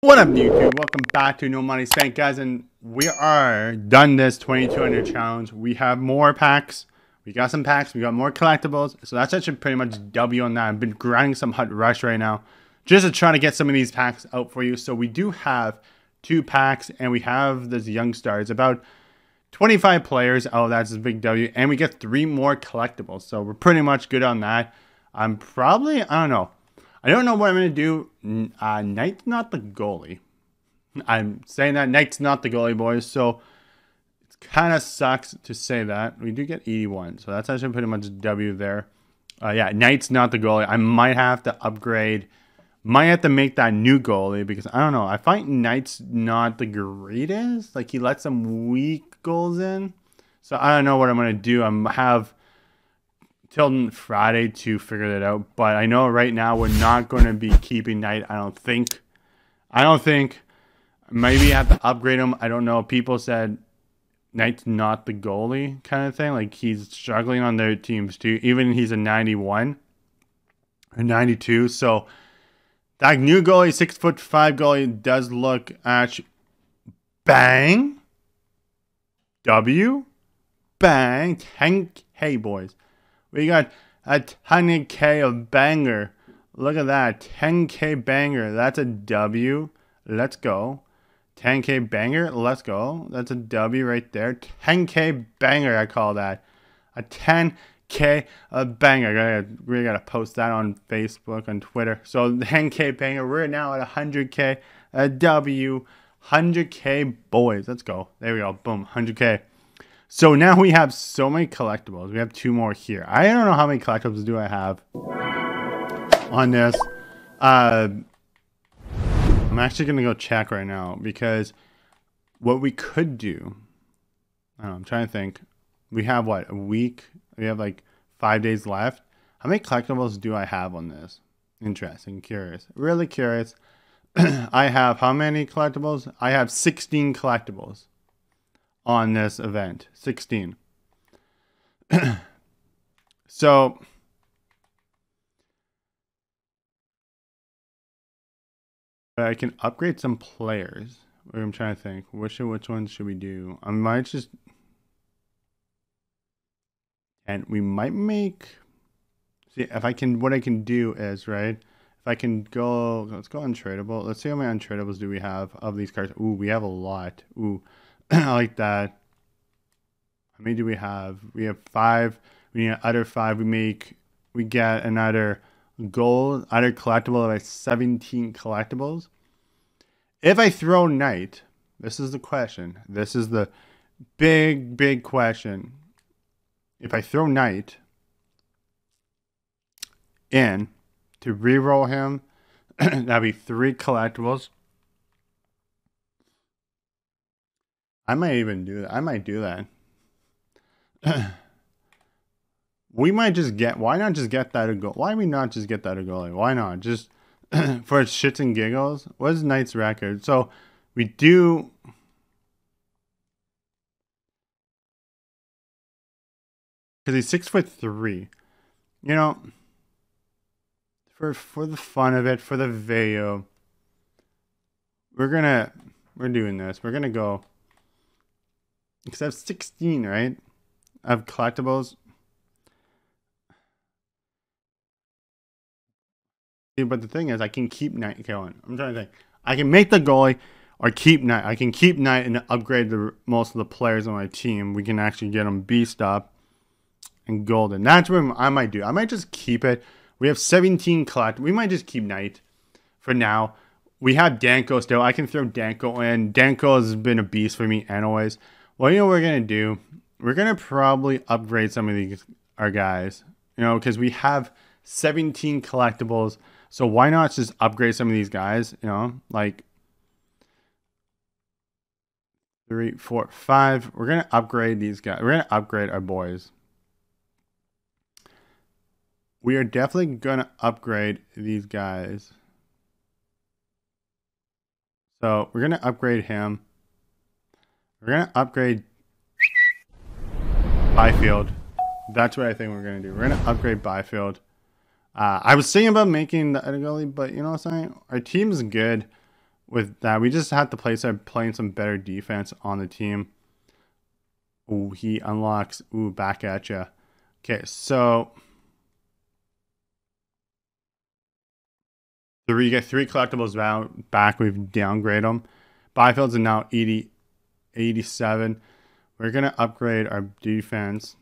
What up YouTube? Welcome back to No Money Spent guys and we are done this 2200 challenge. We have more packs. We got some packs. We got more collectibles. So that's actually pretty much W on that. I've been grinding some HUT Rush right now just to try to get some of these packs out for you. So we do have two packs and we have this Young Stars. About 25 players. Oh, that's a big W. And we get three more collectibles. So we're pretty much good on that. I'm probably, I don't know. I don't know what I'm going to do. Uh, Knight's not the goalie. I'm saying that Knight's not the goalie, boys. So it kind of sucks to say that. We do get 81. So that's actually pretty much W there. Uh, yeah, Knight's not the goalie. I might have to upgrade. Might have to make that new goalie because I don't know. I find Knight's not the greatest. Like he lets some weak goals in. So I don't know what I'm going to do. I'm have till Friday to figure that out. But I know right now we're not going to be keeping Knight. I don't think. I don't think. Maybe have to upgrade him. I don't know. People said Knight's not the goalie kind of thing. Like he's struggling on their teams too. Even he's a 91 or 92. So that new goalie, six foot five goalie, does look actually bang. W. Bang. 10K, hey boys. We got a 10k of banger. Look at that. 10k banger. That's a W. Let's go. 10k banger. Let's go. That's a W right there. 10k banger, I call that. A 10k a banger. Gotta, we gotta post that on Facebook, on Twitter. So 10k banger. We're now at 100k. A W. 100k boys. Let's go. There we go. Boom. 100k. So now we have so many collectibles. We have two more here. I don't know how many collectibles do I have on this. Uh, I'm actually going to go check right now because what we could do, I am trying to think. We have what, a week? We have like five days left. How many collectibles do I have on this? Interesting, curious, really curious. I have how many collectibles? I have 16 collectibles on this event 16 so I can upgrade some players. I'm trying to think. Which which ones should we do? I might just and we might make see if I can what I can do is right if I can go let's go untradeable let's see how many untradables do we have of these cards ooh we have a lot ooh I like that. How many do we have? We have five. We need another five. We make, we get another gold, other collectible of like 17 collectibles. If I throw knight, this is the question. This is the big, big question. If I throw knight in to reroll him, that'd be three collectibles. I might even do that. I might do that. we might just get. Why not just get that a goal? Why we not just get that a goalie? Why not just for shits and giggles? What is Knight's record? So we do. Because he's six foot three. You know, for for the fun of it, for the video, we're gonna we're doing this. We're gonna go because I have 16, right? I have collectibles. But the thing is, I can keep Knight going. I'm trying to think. I can make the goalie or keep Knight. I can keep Knight and upgrade the most of the players on my team. We can actually get them beast up and golden. That's what I might do. I might just keep it. We have 17 collect. We might just keep Knight for now. We have Demko still. I can throw Demko in. Demko has been a beast for me anyways. Well, you know what we're gonna do? We're gonna probably upgrade some of these our guys. You know, because we have 17 collectibles. So why not just upgrade some of these guys? You know, like three, four, five. We're gonna upgrade these guys. We're gonna upgrade our boys. We are definitely gonna upgrade these guys. So we're gonna upgrade him. We're gonna upgrade Byfield. That's what I think we're gonna do. We're gonna upgrade Byfield. Uh, I was thinking about making the Edgar but you know what I'm saying? Our team's good. with that. We just have to play some playing some better defense on the team. Ooh, he unlocks. Ooh, back at you. Okay, so three get three collectibles back. We've downgraded them. Byfield's are now 80, 87. We're gonna upgrade our defense.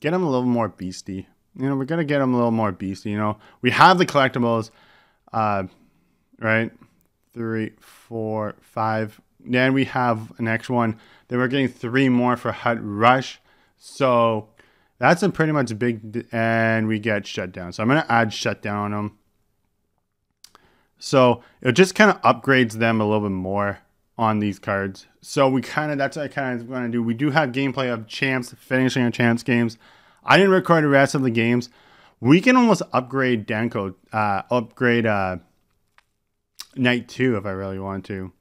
Get him a little more beasty. You know, we're gonna get him a little more beasty. You know, we have the collectibles, uh, right? Three, four, five. Then we have an next one. Then we're getting three more for Hut Rush. So that's a pretty much big, and we get shutdown. So I'm gonna add shutdown on them. So it just kind of upgrades them a little bit more on these cards. So we kind of that's what I kind of want to do. We do have gameplay of champs finishing our champs games. I didn't record the rest of the games. We can almost upgrade Demko, uh, upgrade uh, Knight Two if I really want to.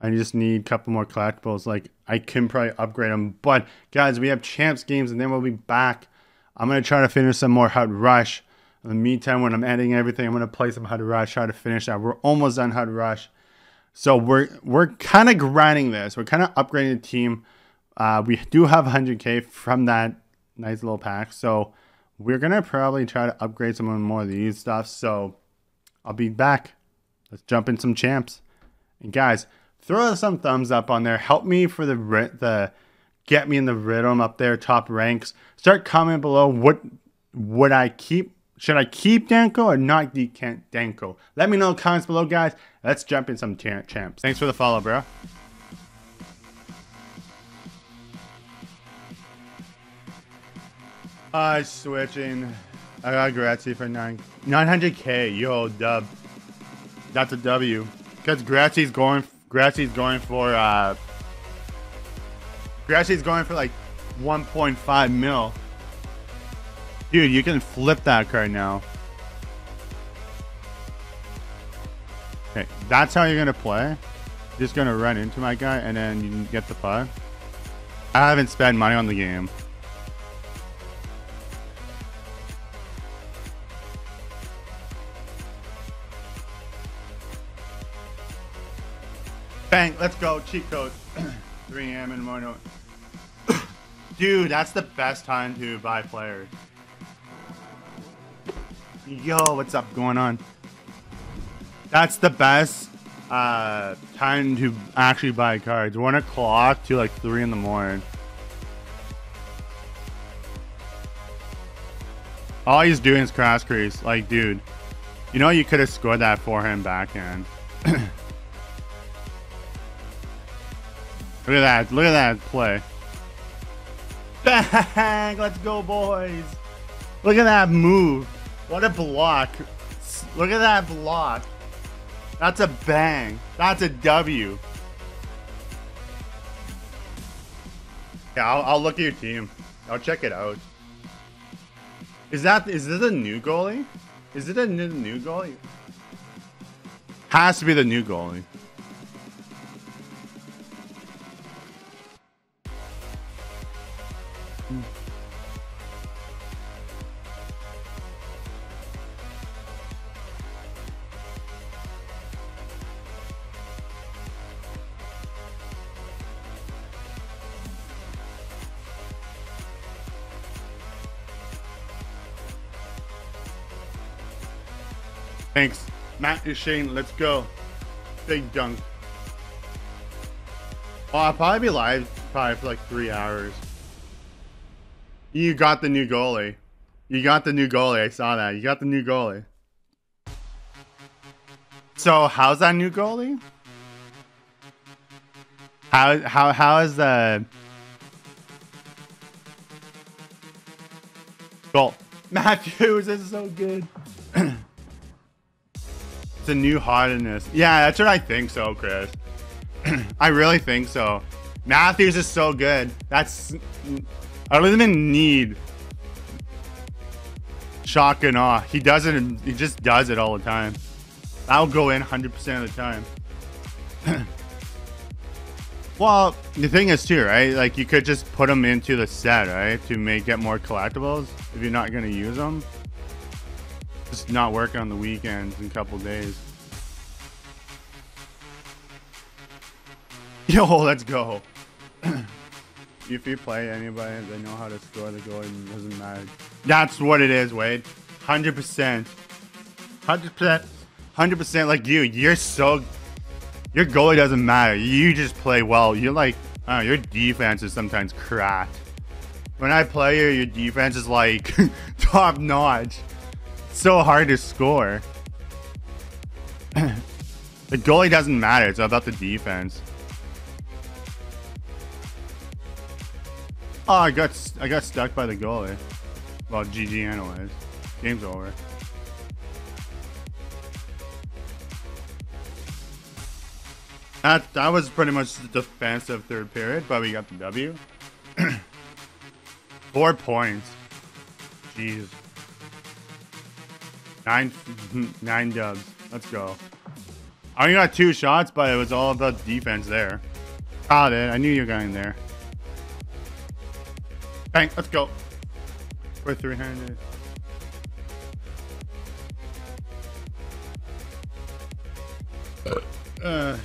I just need a couple more collectibles. Like I can probably upgrade them. But guys, we have champs games, and then we'll be back. I'm gonna try to finish some more Hut Rush. In the meantime, when I'm editing everything, I'm gonna play some Hut Rush. Try to finish that. We're almost done Hut Rush. So we're we're kind of grinding this. We're kind of upgrading the team. Uh, we do have 100k from that nice little pack. So we're gonna probably try to upgrade some of more of these stuff. So I'll be back. Let's jump in some champs. And guys, throw some thumbs up on there. Help me for the the get me in the rhythm up there, top ranks. Start comment below what would I keep. Should I keep Demko or not Demko? Let me know in the comments below, guys. Let's jump in some champs. Thanks for the follow, bro. Uh, switching. I got Grazzi for nine, 900k. Yo, dub. That's a W. Because Grazzi's going Grazzi's going for uh going for like 1.5 mil. Dude, you can flip that card now. Okay, that's how you're gonna play. Just gonna run into my guy and then you can get the puck. I haven't spent money on the game. Bang, let's go. Cheat code. 3 a.m. in the morning. Dude, that's the best time to buy players. Yo, what's up going on? That's the best uh, time to actually buy cards. 1 o'clock to like 3 in the morning. All he's doing is cross crease. Like, dude, you know you could have scored that for him backhand. Look at that. Look at that play. Bang! Let's go, boys. Look at that move. What a block. Look at that block. That's a bang. That's a W. Yeah, I'll, I'll look at your team. I'll check it out. Is that is this a new goalie? Is it a new, new goalie? Has to be the new goalie. Thanks. Matt and Shane, let's go. Big dunk. Oh, I'll probably be live probably for like three hours. You got the new goalie. You got the new goalie. I saw that. You got the new goalie. So how's that new goalie? How how how is the goal? Matthews is so good. It's a new hardness. Yeah, that's what I think so, Chris. I really think so. Matthews is so good. That's I don't even need shock and awe. He does it. He just does it all the time. That'll go in 100% of the time. well, the thing is too, right? Like you could just put them into the set, right, to make get more collectibles if you're not gonna use them just not working on the weekends in a couple days. Yo, let's go. if you play anybody that know how to score the goal, it doesn't matter. That's what it is, Wade. 100%. 100%. 100% like you. You're so... Your goalie doesn't matter. You just play well. You're like... Uh, your defense is sometimes crap. When I play you, your defense is like top notch. It's so hard to score. the goalie doesn't matter. It's about the defense. Oh, I got I got stuck by the goalie. Well, GG anyways. Game's over. That that was pretty much the defensive third period, but we got the W. Four points. Jeez. Nine nine dubs. Let's go. I only got two shots, but it was all about defense there. Got it. I knew you were going there. Bang, let's go. We're 300. Uh,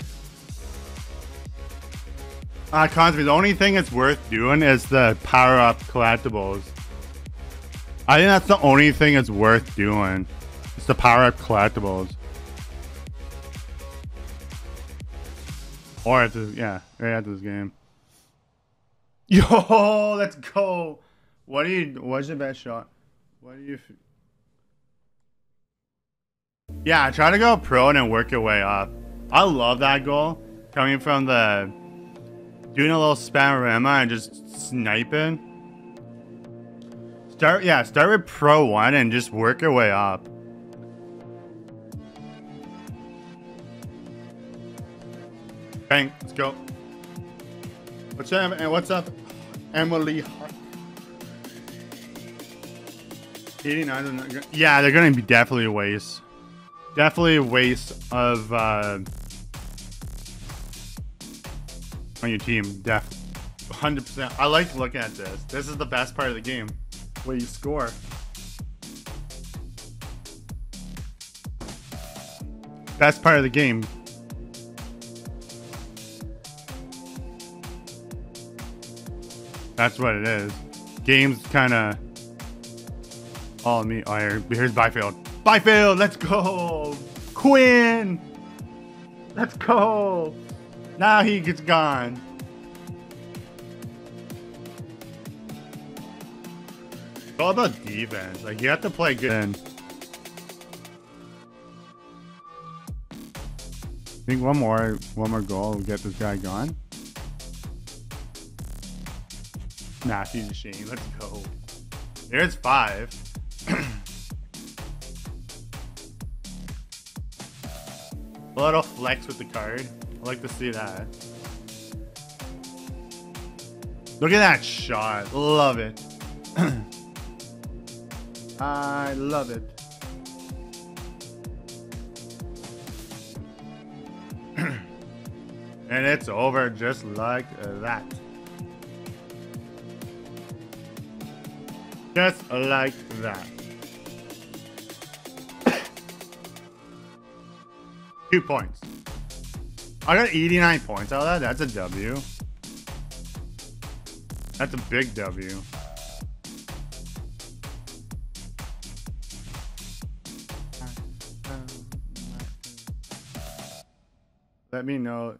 uh, Cosby, the only thing that's worth doing is the power-up collectibles. I think that's the only thing that's worth doing. The power-up collectibles. Or at this, yeah, right at this game. Yo, let's go. What do you? What's your best shot? What do you? Yeah, try to go pro and work your way up. I love that goal coming from the doing a little spamarama and just sniping. Start, yeah, start with pro one and just work your way up. Bang, let's go. What's up? And what's up, Emily? 89. Yeah, they're gonna be definitely a waste. Definitely a waste of uh, on your team. Def, 100%. I like looking at this. This is the best part of the game, where you score. Best part of the game. That's what it is. Games kind of all me. Oh, here, here's Byfield. Byfield, let's go. Quinn, let's go. Now he gets gone. It's all about defense. Like you have to play good. I think one more, one more goal will get this guy gone. A shame. Let's go. There's five. a little flex with the card. I like to see that. Look at that shot. Love it. I love it. and it's over just like that. Just like that. Two points. I got 89 points out of that. That's a W. That's a big W. Let me know.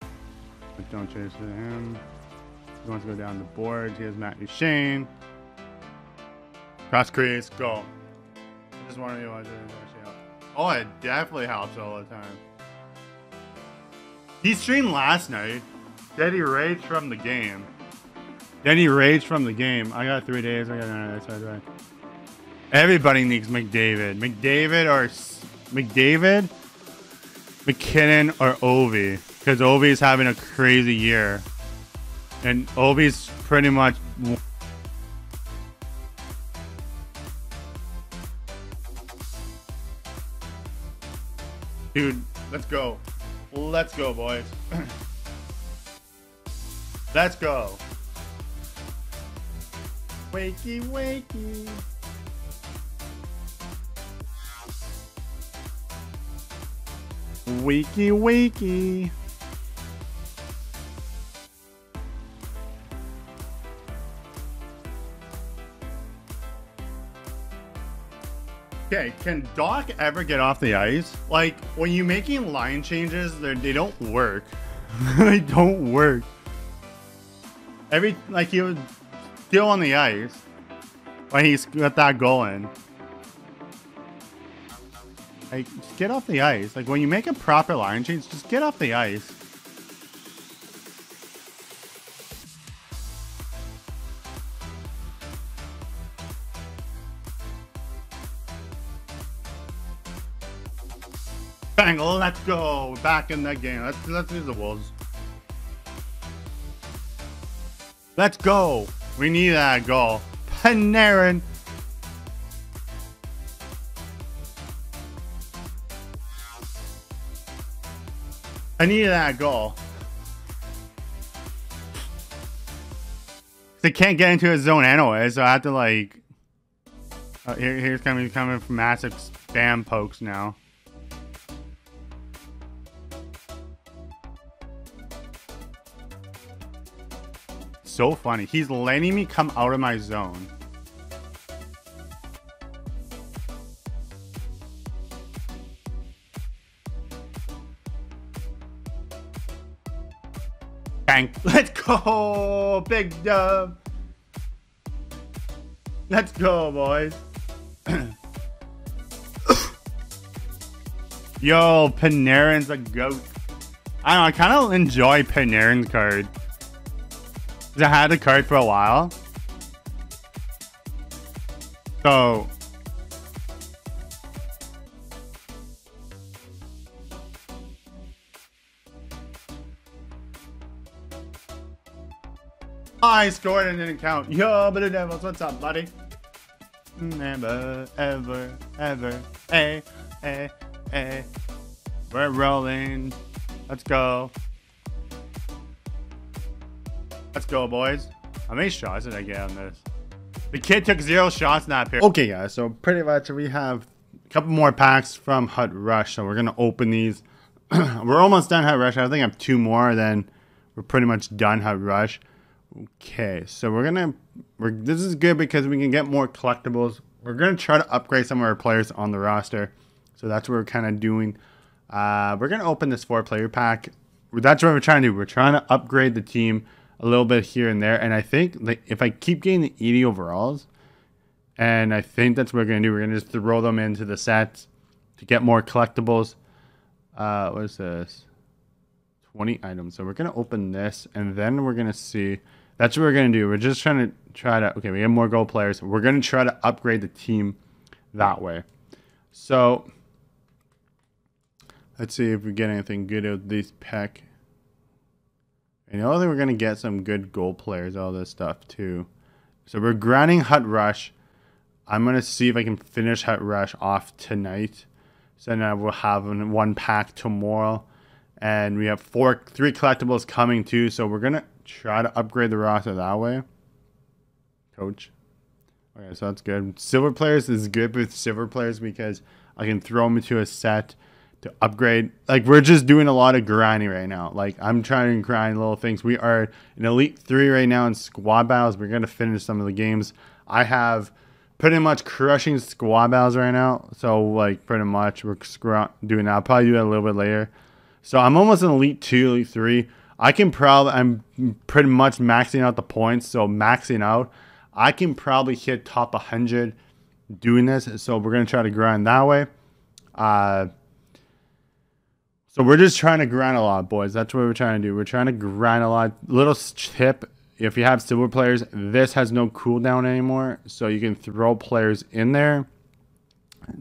But don't chase him. He wants to go down the board. He has Matt Shane. Cross crease, go. I just wanted to watch it actually help. Oh, it definitely helps all the time. He streamed last night. Then he raged from the game. Then he raged from the game. I got three days. I got of that right. Everybody needs McDavid. McDavid or McDavid, MacKinnon or Ovi. Because Ovi is having a crazy year. And Ovi's pretty much Dude, let's go. Let's go, boys. let's go. Wakey, wakey. Wakey, wakey. Okay, can Doc ever get off the ice? Like, when you're making line changes, they don't work. they don't work. Every, like, he was still on the ice when he's got that goal in. Like, just get off the ice. Like, when you make a proper line change, just get off the ice. Bangle, let's go. Back in the game. Let's let's use the Wolves. Let's go. We need that goal. Panarin. I need that goal. They can't get into his zone anyway, so I have to like. Uh, here, here's coming coming from massive spam pokes now. So funny. He's letting me come out of my zone. Bang. Let's go. Big dub. Let's go, boys. Yo, Panarin's a goat. I don't know, I kind of enjoy Panarin's card. I had the card for a while. So I scored and didn't count. Yo, but the Devils, what's up, buddy? Never, ever, ever, hey, hey, hey. We're rolling. Let's go. Go, boys. How many shots did I get on this? The kid took zero shots in that period. Okay, guys, so pretty much we have a couple more packs from Hut Rush. So we're going to open these. we're almost done Hut Rush. I think I have two more, then we're pretty much done Hut Rush. Okay, so we're going to... We're, this is good because we can get more collectibles. We're going to try to upgrade some of our players on the roster. So that's what we're kind of doing. Uh, we're going to open this four-player pack. That's what we're trying to do. We're trying to upgrade the team a little bit here and there. And I think like if I keep getting the 80 overalls, and I think that's what we're gonna do. We're gonna just throw them into the sets to get more collectibles. Uh, what is this? 20 items. So we're gonna open this, and then we're gonna see. That's what we're gonna do. We're just trying to try to. Okay, we have more gold players. We're gonna try to upgrade the team that way. So let's see if we get anything good out of this pack. You know that we're going to get some good goal players, all this stuff too. So we're grinding Hut Rush. I'm going to see if I can finish Hut Rush off tonight. So then I will have one pack tomorrow. And we have four, three collectibles coming too. So we're going to try to upgrade the roster that way. Coach. Okay, so that's good. Silver players is good with silver players because I can throw them into a set to upgrade. Like we're just doing a lot of grinding right now. Like I'm trying to grind little things. We are in Elite Three right now in squad battles. We're gonna finish some of the games. I have pretty much crushing squad battles right now. So like pretty much we're doing that. I'll probably do that a little bit later. So I'm almost in Elite Two, Elite Three. I can probably I'm pretty much maxing out the points. So maxing out, I can probably hit top 100 doing this. So we're gonna try to grind that way. Uh, so we're just trying to grind a lot, boys. That's what we're trying to do. We're trying to grind a lot. Little tip, if you have silver players, this has no cooldown anymore. So you can throw players in there.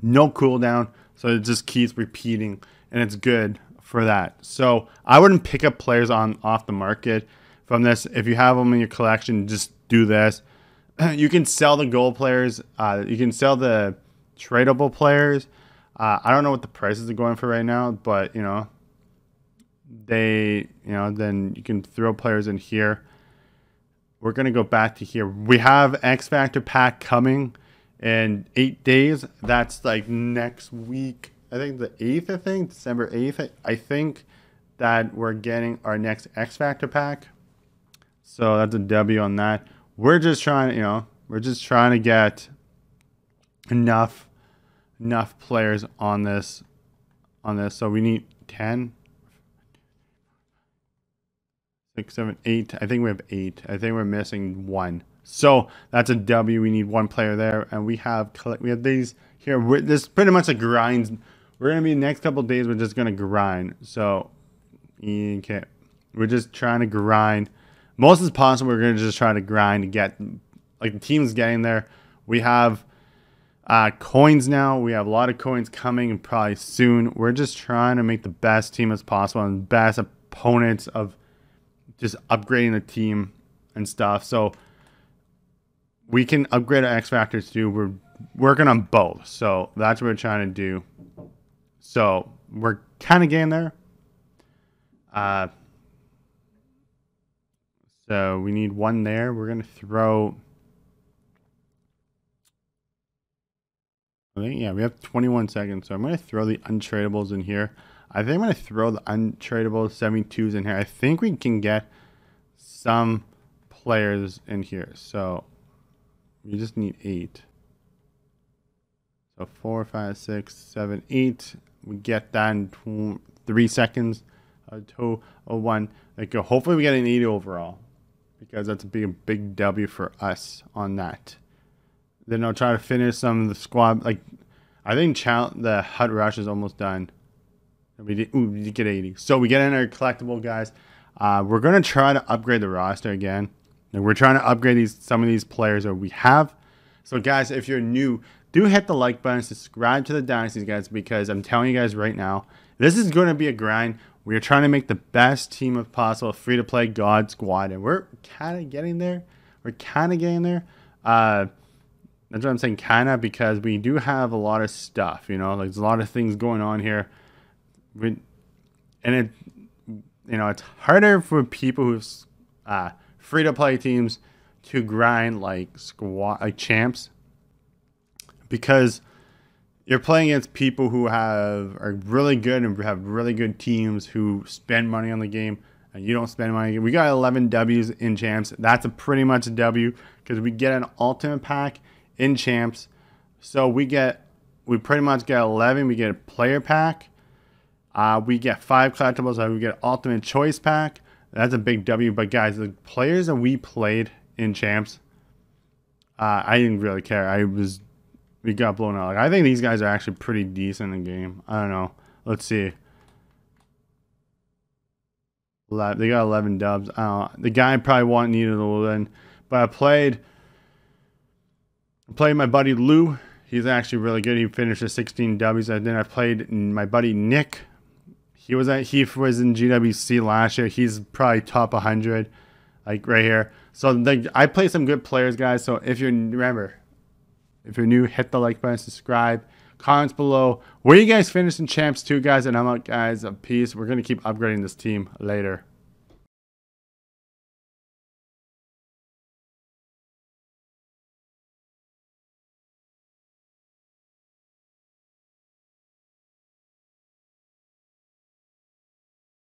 No cooldown. So it just keeps repeating. And it's good for that. So I wouldn't pick up players on off the market from this. If you have them in your collection, just do this. You can sell the gold players. Uh, you can sell the tradable players uh, I don't know what the prices are going for right now, but you know, they, you know, then you can throw players in here. We're gonna go back to here. We have X Factor pack coming in eight days. That's like next week. I think the eighth. I think December eighth. I think that we're getting our next X Factor pack. So that's a W on that. We're just trying, you know, we're just trying to get enough enough players on this on this. So we need 10 six, seven, eight. I think we have eight. I think we're missing one. So that's a W. We need one player there, and we have we have these here. We're, this is pretty much a grind. We're gonna be next couple days. We're just gonna grind. So okay, we're just trying to grind. Most as possible. We're gonna just try to grind to get like the team's getting there. We have uh, coins now. We have a lot of coins coming probably soon. We're just trying to make the best team as possible and best opponents of just upgrading the team and stuff. So we can upgrade our X factors too. We're working on both. So that's what we're trying to do. So we're kind of getting there. Uh, so we need one there. We're going to throw I think, yeah, we have 21 seconds. So I'm going to throw the untradables in here. I think I'm going to throw the untradable 72s in here. I think we can get some players in here. So we just need eight. So four, five, six, seven, eight. We get that in three seconds. Uh, one. Like, hopefully we get an eight overall because that's a big, big W for us on that. Then I'll try to finish some of the squad. Like, I think the hut rush is almost done. We did, ooh, we did get 80. So we get in our collectible, guys. Uh, we're going to try to upgrade the roster again. And we're trying to upgrade these some of these players that we have. So, guys, if you're new, do hit the like button, subscribe to the Dynasties, guys, because I'm telling you guys right now, this is going to be a grind. We are trying to make the best team of possible, free to play God Squad, and we're kind of getting there. We're kind of getting there. Uh, that's what I'm saying, kind of, because we do have a lot of stuff, you know, like there's a lot of things going on here. We, and it, you know, it's harder for people who's uh, free to play teams to grind like squad, like champs, because you're playing against people who have are really good and have really good teams who spend money on the game and you don't spend money. We got 11 W's in champs. That's a pretty much a W because we get an ultimate pack in champs. So we get, we pretty much get 11. We get a player pack. Uh, we get five collectibles. Uh, we get ultimate choice pack. That's a big W. But guys, the players that we played in champs, uh, I didn't really care. I was, we got blown out. Like, I think these guys are actually pretty decent in the game. I don't know. Let's see. They got 11 dubs. The guy probably wanted needed a little then, but I played Played my buddy Lou. He's actually really good. He finished with 16 W's. And then I played my buddy Nick. He was at he was in GWC last year. He's probably top 100, like right here. So I play some good players, guys. So if you're remember, if you're new, hit the like button, subscribe, comments below. Where you guys finishing champs too, guys? And I'm out, guys. Peace. We're gonna keep upgrading this team later.